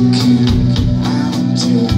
I'm too